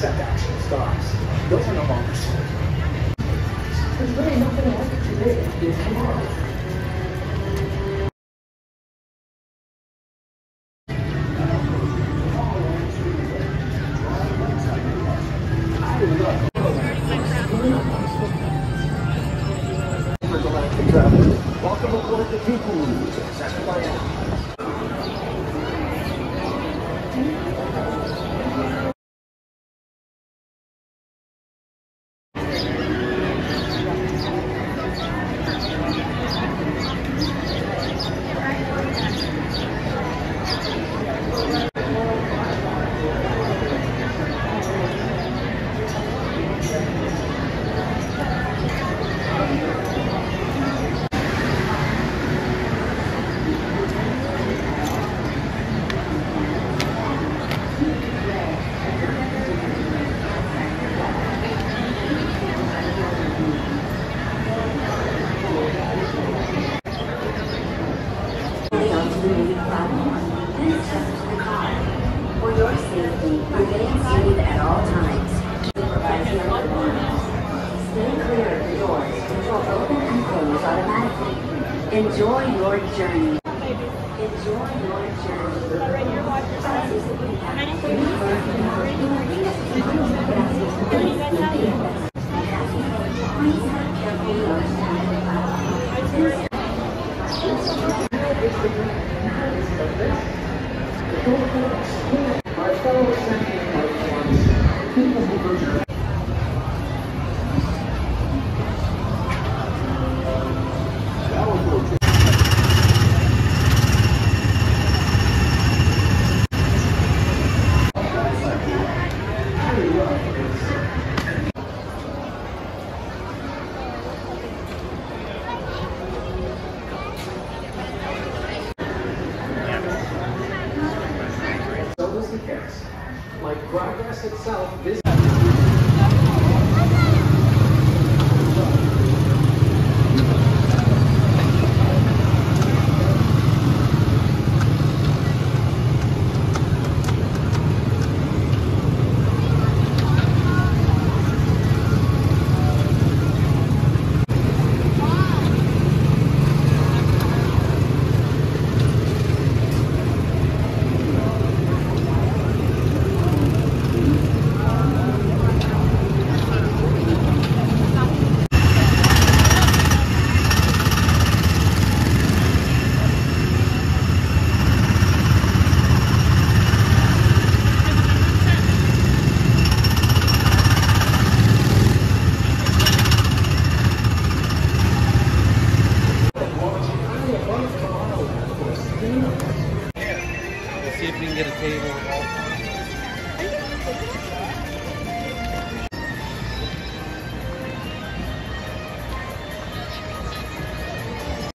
stocks. Those are no longer sold. There's really nothing like it today is tomorrow. Welcome aboard the onto clear the doors, will open and close automatically. Enjoy your journey. Enjoy your journey. Like progress itself, this see if we can get a table.